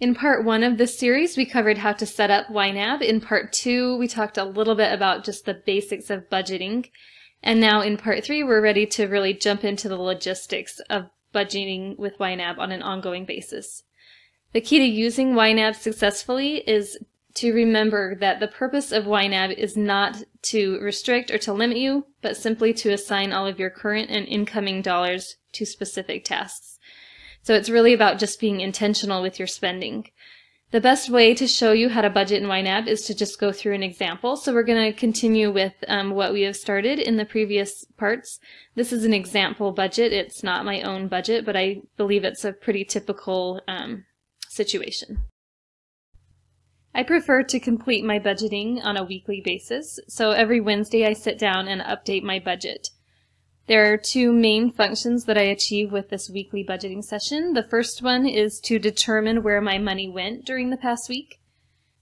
In part one of this series, we covered how to set up YNAB. In part two, we talked a little bit about just the basics of budgeting. And now in part three, we're ready to really jump into the logistics of budgeting with YNAB on an ongoing basis. The key to using YNAB successfully is to remember that the purpose of YNAB is not to restrict or to limit you, but simply to assign all of your current and incoming dollars to specific tasks. So it's really about just being intentional with your spending. The best way to show you how to budget in YNAB is to just go through an example. So we're going to continue with um, what we have started in the previous parts. This is an example budget. It's not my own budget, but I believe it's a pretty typical um, situation. I prefer to complete my budgeting on a weekly basis. So every Wednesday I sit down and update my budget. There are two main functions that I achieve with this weekly budgeting session. The first one is to determine where my money went during the past week.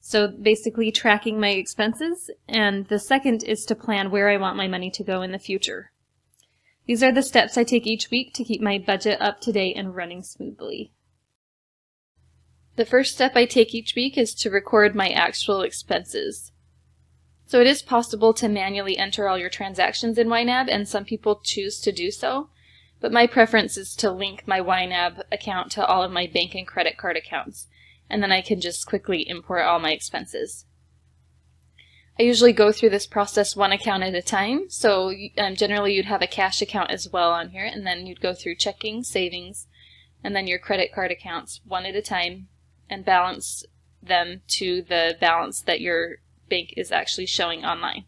So basically tracking my expenses. And the second is to plan where I want my money to go in the future. These are the steps I take each week to keep my budget up to date and running smoothly. The first step I take each week is to record my actual expenses. So it is possible to manually enter all your transactions in YNAB, and some people choose to do so. But my preference is to link my YNAB account to all of my bank and credit card accounts, and then I can just quickly import all my expenses. I usually go through this process one account at a time, so um, generally you'd have a cash account as well on here, and then you'd go through checking, savings, and then your credit card accounts one at a time, and balance them to the balance that your bank is actually showing online.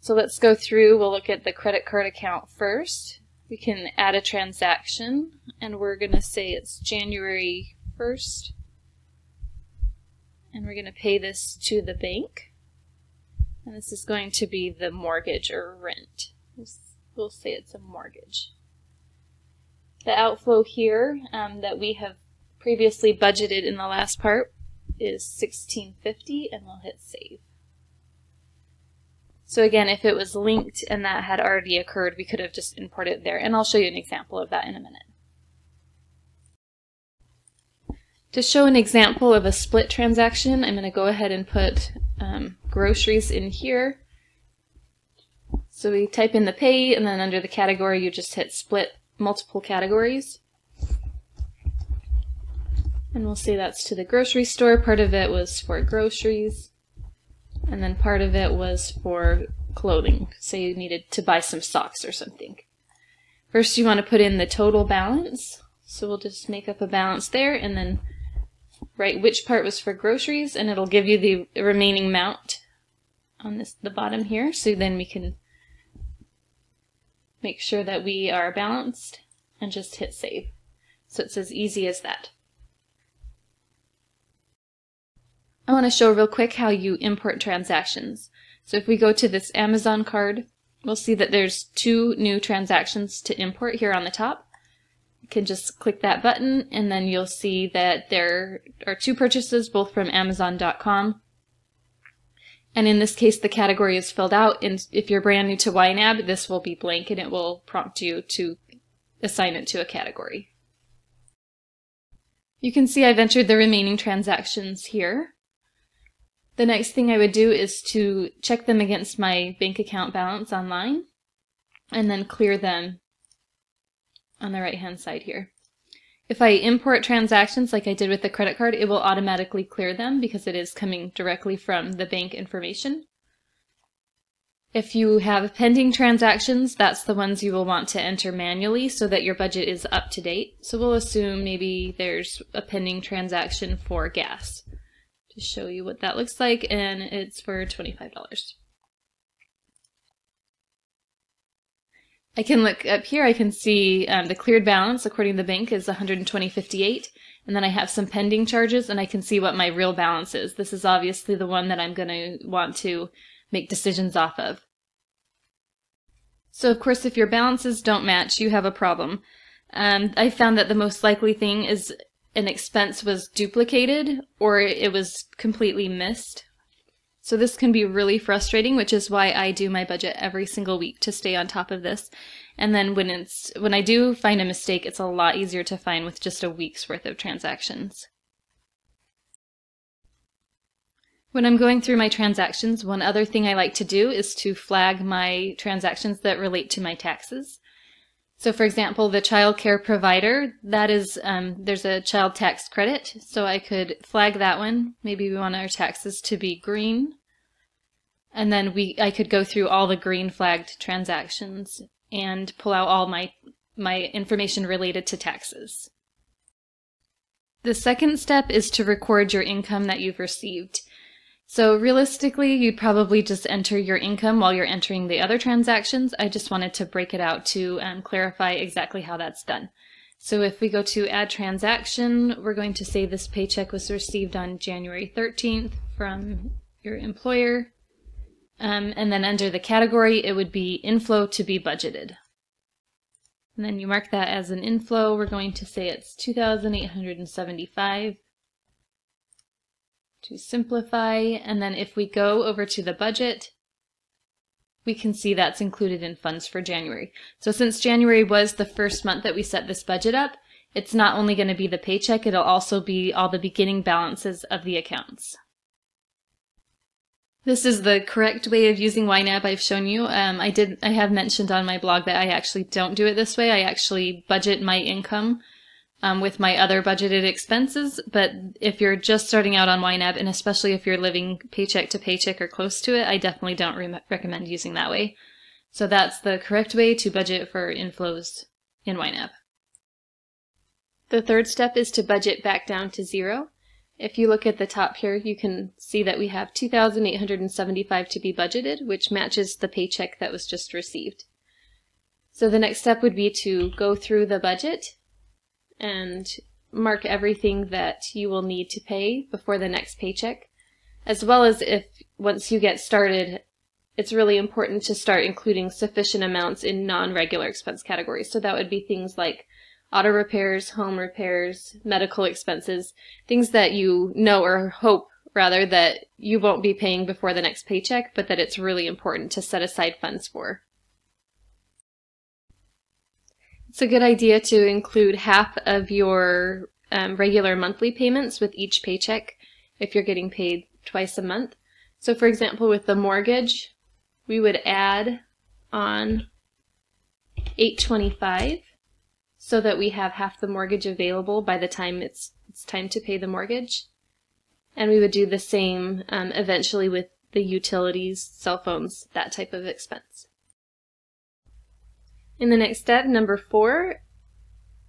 So let's go through, we'll look at the credit card account first. We can add a transaction and we're going to say it's January 1st and we're going to pay this to the bank. And this is going to be the mortgage or rent. We'll say it's a mortgage. The outflow here um, that we have previously budgeted in the last part is 1650 and we'll hit save. So again, if it was linked and that had already occurred, we could have just imported it there. And I'll show you an example of that in a minute. To show an example of a split transaction, I'm going to go ahead and put um, groceries in here. So we type in the pay, and then under the category, you just hit split multiple categories. And we'll say that's to the grocery store. Part of it was for groceries and then part of it was for clothing. Say you needed to buy some socks or something. First you want to put in the total balance. So we'll just make up a balance there and then write which part was for groceries and it'll give you the remaining amount on this the bottom here. So then we can make sure that we are balanced and just hit save. So it's as easy as that. I want to show real quick how you import transactions. So if we go to this Amazon card, we'll see that there's two new transactions to import here on the top. You can just click that button and then you'll see that there are two purchases both from Amazon.com. And in this case, the category is filled out. And if you're brand new to YNAB, this will be blank and it will prompt you to assign it to a category. You can see I've entered the remaining transactions here. The next thing I would do is to check them against my bank account balance online and then clear them on the right hand side here. If I import transactions like I did with the credit card, it will automatically clear them because it is coming directly from the bank information. If you have pending transactions, that's the ones you will want to enter manually so that your budget is up to date. So we'll assume maybe there's a pending transaction for gas to show you what that looks like, and it's for $25. I can look up here, I can see um, the cleared balance according to the bank is 120.58, and then I have some pending charges, and I can see what my real balance is. This is obviously the one that I'm going to want to make decisions off of. So of course, if your balances don't match, you have a problem. Um, I found that the most likely thing is an expense was duplicated or it was completely missed. So this can be really frustrating, which is why I do my budget every single week to stay on top of this. And then when it's when I do find a mistake, it's a lot easier to find with just a week's worth of transactions. When I'm going through my transactions, one other thing I like to do is to flag my transactions that relate to my taxes. So for example, the child care provider, that is, um, there's a child tax credit, so I could flag that one. Maybe we want our taxes to be green. And then we, I could go through all the green flagged transactions and pull out all my, my information related to taxes. The second step is to record your income that you've received. So realistically, you'd probably just enter your income while you're entering the other transactions. I just wanted to break it out to um, clarify exactly how that's done. So if we go to add transaction, we're going to say this paycheck was received on January 13th from your employer. Um, and then under the category, it would be inflow to be budgeted. And then you mark that as an inflow. We're going to say it's 2,875 to simplify. And then if we go over to the budget, we can see that's included in funds for January. So since January was the first month that we set this budget up, it's not only going to be the paycheck, it'll also be all the beginning balances of the accounts. This is the correct way of using YNAB I've shown you. Um, I did. I have mentioned on my blog that I actually don't do it this way. I actually budget my income um, with my other budgeted expenses. But if you're just starting out on YNAB, and especially if you're living paycheck to paycheck or close to it, I definitely don't re- recommend using that way. So that's the correct way to budget for inflows in YNAB. The third step is to budget back down to zero. If you look at the top here, you can see that we have 2,875 to be budgeted, which matches the paycheck that was just received. So the next step would be to go through the budget and mark everything that you will need to pay before the next paycheck, as well as if once you get started, it's really important to start including sufficient amounts in non-regular expense categories. So that would be things like auto repairs, home repairs, medical expenses, things that you know or hope rather that you won't be paying before the next paycheck, but that it's really important to set aside funds for. It's a good idea to include half of your um, regular monthly payments with each paycheck if you're getting paid twice a month. So for example, with the mortgage, we would add on 825 so that we have half the mortgage available by the time it's, it's time to pay the mortgage. And we would do the same um, eventually with the utilities, cell phones, that type of expense. In the next step, number four,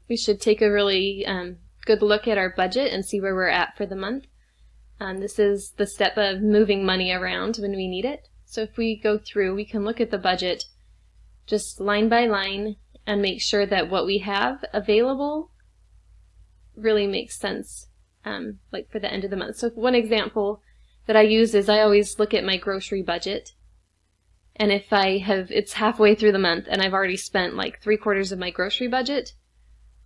we should take a really um, good look at our budget and see where we're at for the month. Um, this is the step of moving money around when we need it. So if we go through, we can look at the budget just line by line and make sure that what we have available really makes sense, um, like for the end of the month. So one example that I use is I always look at my grocery budget and if I have, it's halfway through the month and I've already spent like three quarters of my grocery budget,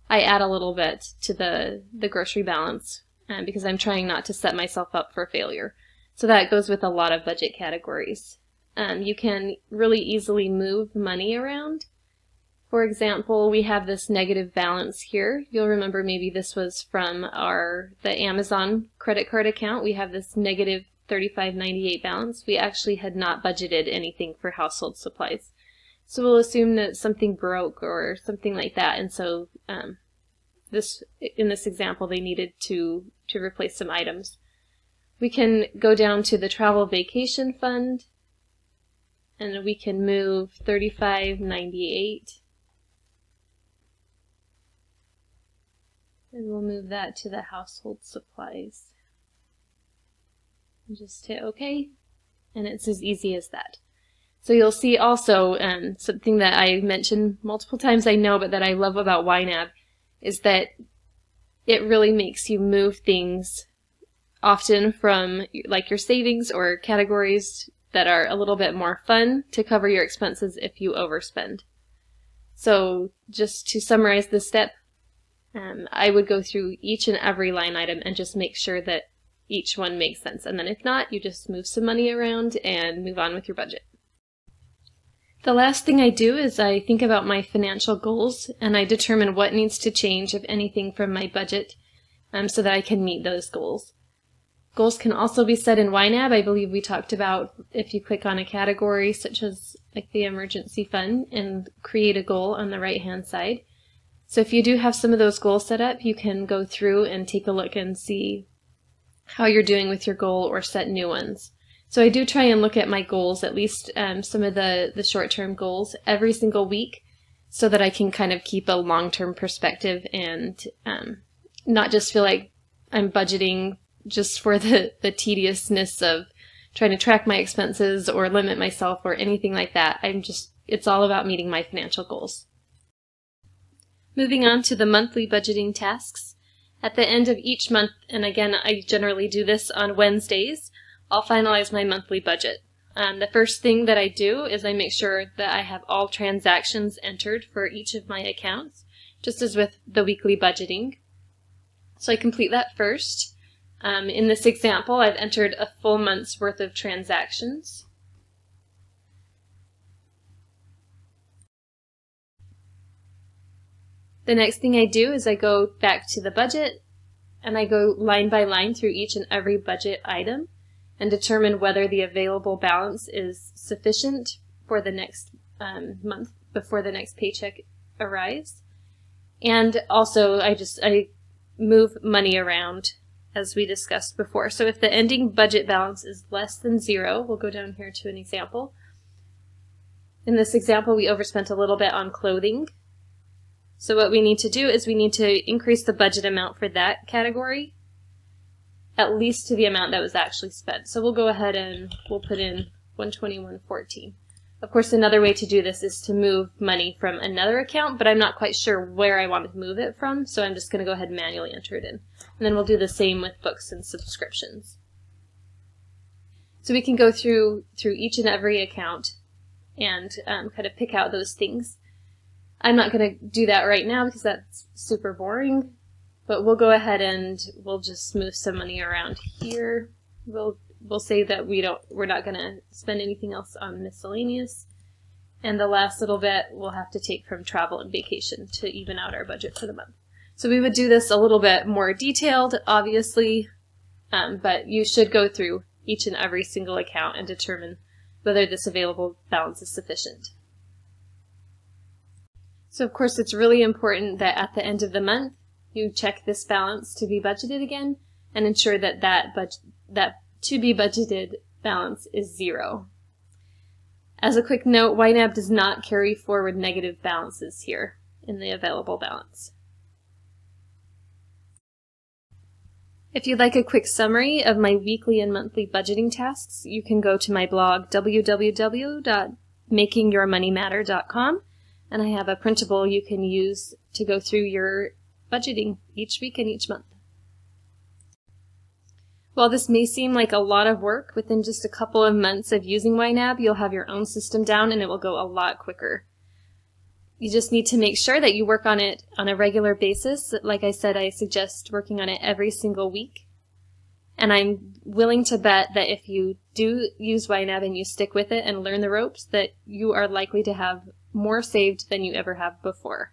I add a little bit to the, the grocery balance um, because I'm trying not to set myself up for failure. So that goes with a lot of budget categories. Um, you can really easily move money around. For example, we have this negative balance here. You'll remember maybe this was from our the Amazon credit card account. We have this negative 3598 balance, we actually had not budgeted anything for household supplies. So we'll assume that something broke or something like that, and so um, this in this example they needed to to replace some items. We can go down to the travel vacation fund, and we can move 3598. And we'll move that to the household supplies just hit OK, and it's as easy as that. So you'll see also um, something that I mentioned multiple times I know, but that I love about YNAB is that it really makes you move things often from like your savings or categories that are a little bit more fun to cover your expenses if you overspend. So just to summarize this step, um, I would go through each and every line item and just make sure that each one makes sense. And then if not, you just move some money around and move on with your budget. The last thing I do is I think about my financial goals and I determine what needs to change, if anything, from my budget um, so that I can meet those goals. Goals can also be set in YNAB. I believe we talked about if you click on a category such as like the emergency fund and create a goal on the right hand side. So if you do have some of those goals set up, you can go through and take a look and see how you're doing with your goal or set new ones. So I do try and look at my goals, at least um, some of the, the short-term goals, every single week so that I can kind of keep a long-term perspective and um, not just feel like I'm budgeting just for the, the tediousness of trying to track my expenses or limit myself or anything like that. I'm just, it's all about meeting my financial goals. Moving on to the monthly budgeting tasks. At the end of each month, and again, I generally do this on Wednesdays, I'll finalize my monthly budget. Um, the first thing that I do is I make sure that I have all transactions entered for each of my accounts, just as with the weekly budgeting. So I complete that first. Um, in this example, I've entered a full month's worth of transactions. The next thing I do is I go back to the budget and I go line by line through each and every budget item and determine whether the available balance is sufficient for the next um, month before the next paycheck arrives. And also, I just I move money around as we discussed before. So if the ending budget balance is less than zero, we'll go down here to an example. In this example, we overspent a little bit on clothing. So what we need to do is we need to increase the budget amount for that category at least to the amount that was actually spent. So we'll go ahead and we'll put in 121.14. Of course, another way to do this is to move money from another account, but I'm not quite sure where I want to move it from, so I'm just going to go ahead and manually enter it in. And then we'll do the same with books and subscriptions. So we can go through through each and every account and um, kind of pick out those things. I'm not going to do that right now because that's super boring, but we'll go ahead and we'll just move some money around here. We'll we'll say that we don't we're not going to spend anything else on miscellaneous. And the last little bit we'll have to take from travel and vacation to even out our budget for the month. So we would do this a little bit more detailed, obviously, um, but you should go through each and every single account and determine whether this available balance is sufficient. So of course it's really important that at the end of the month you check this balance to be budgeted again and ensure that that, budget, that to be budgeted balance is zero. As a quick note, YNAB does not carry forward negative balances here in the available balance. If you'd like a quick summary of my weekly and monthly budgeting tasks, you can go to my blog www.makingyourmoneymatter.com and I have a printable you can use to go through your budgeting each week and each month. While this may seem like a lot of work, within just a couple of months of using YNAB, you'll have your own system down and it will go a lot quicker. You just need to make sure that you work on it on a regular basis. Like I said, I suggest working on it every single week. And I'm willing to bet that if you do use YNAB and you stick with it and learn the ropes, that you are likely to have more saved than you ever have before.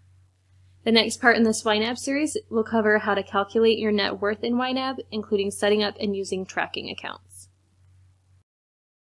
The next part in this YNAB series will cover how to calculate your net worth in YNAB, including setting up and using tracking accounts.